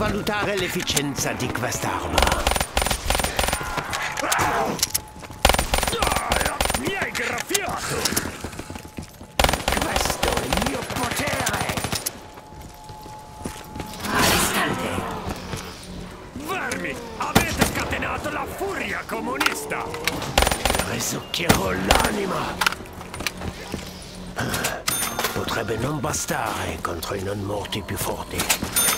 valutare l'efficienza di quest'arma. Mi hai graffiato! Questo è il mio potere! All'istante. Vermi, avete scatenato la furia comunista! Risucchierò l'anima! Potrebbe non bastare contro i non morti più forti.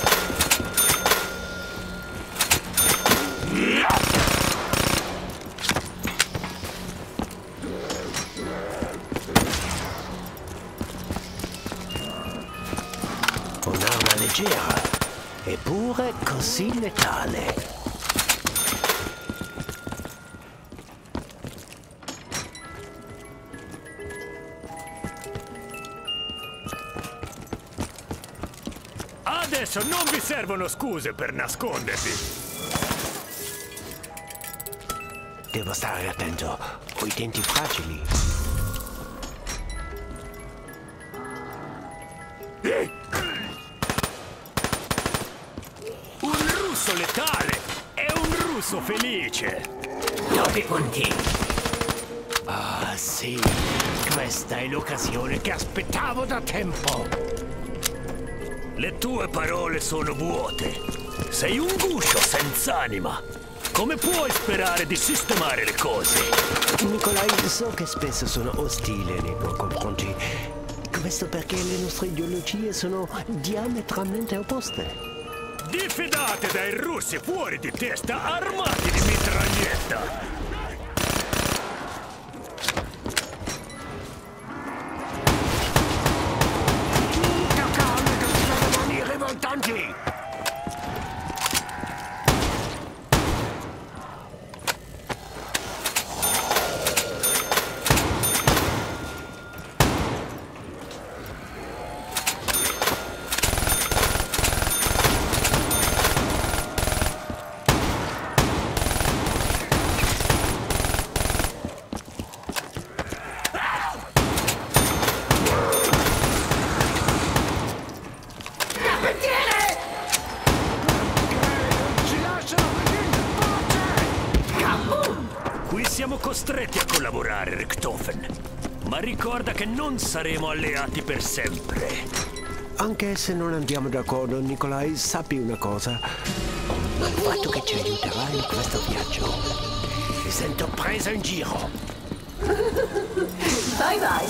Un'arma leggera, eppure così letale. Adesso non vi servono scuse per nascondervi! Devo stare attento, ho i denti fragili. Un russo letale è un russo felice! Doppi punti. Ah sì, questa è l'occasione che aspettavo da tempo. Le tue parole sono vuote. Sei un guscio senza anima. Come puoi sperare di sistemare le cose? Nicolai, so che spesso sono ostile nei tuoi confronti. Questo perché le nostre ideologie sono diametralmente opposte. Diffidate dai russi fuori di testa armati di mitraglietta! Qui siamo costretti a collaborare, Richtofen. Ma ricorda che non saremo alleati per sempre. Anche se non andiamo d'accordo, Nicolai, sappi una cosa. Ma il fatto che ci aiuterai in questo viaggio, mi sento presa in giro. Vai vai.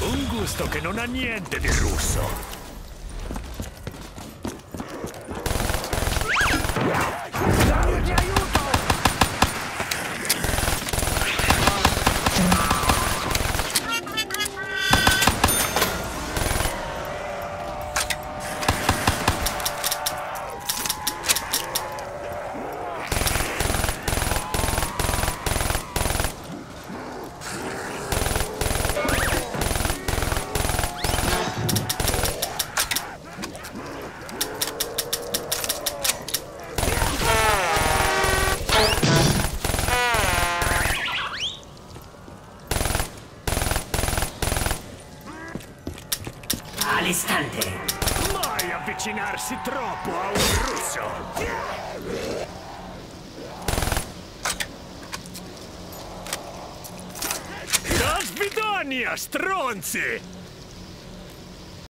Un gusto che non ha niente di russo. All'istante. Mai avvicinarsi troppo a un russo! Da Svidania, stronzi!